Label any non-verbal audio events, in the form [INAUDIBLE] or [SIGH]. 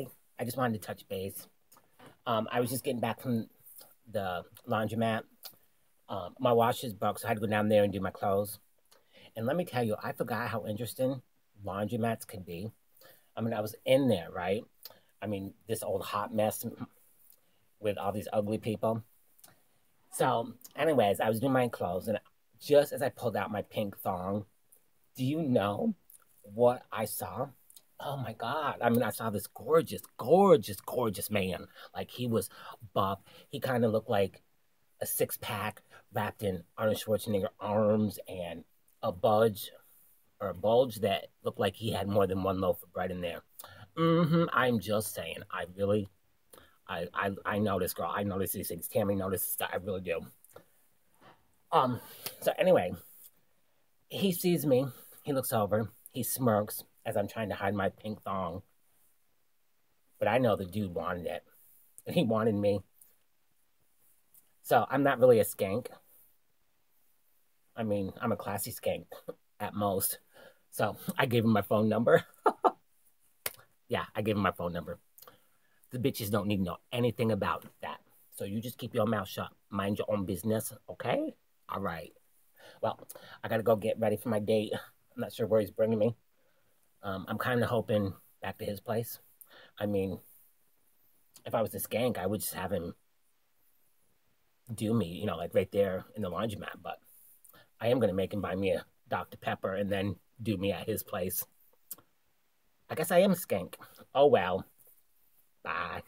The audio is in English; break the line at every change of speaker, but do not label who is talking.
I just wanted to touch base. Um, I was just getting back from the laundromat. Um, my washer's broke, so I had to go down there and do my clothes. And let me tell you, I forgot how interesting laundromats could be. I mean, I was in there, right? I mean, this old hot mess with all these ugly people. So, anyways, I was doing my clothes, and just as I pulled out my pink thong, do you know what I saw? Oh my God. I mean, I saw this gorgeous, gorgeous, gorgeous man. Like he was buff. He kind of looked like a six pack wrapped in Arnold Schwarzenegger arms and a budge or a bulge that looked like he had more than one loaf of bread in there. Mm-hmm. I'm just saying. I really, I, I, I notice, girl. I notice these things. Tammy notices that. I really do. Um. So anyway, he sees me. He looks over. He smirks as I'm trying to hide my pink thong. But I know the dude wanted it. And he wanted me. So I'm not really a skank. I mean, I'm a classy skank [LAUGHS] at most. So I gave him my phone number. [LAUGHS] yeah, I gave him my phone number. The bitches don't need to know anything about that. So you just keep your mouth shut. Mind your own business, okay? All right. Well, I gotta go get ready for my date. I'm not sure where he's bringing me. Um, I'm kind of hoping back to his place. I mean, if I was a skank, I would just have him do me, you know, like right there in the laundromat. But I am going to make him buy me a Dr. Pepper and then do me at his place. I guess I am skank. Oh well. Bye.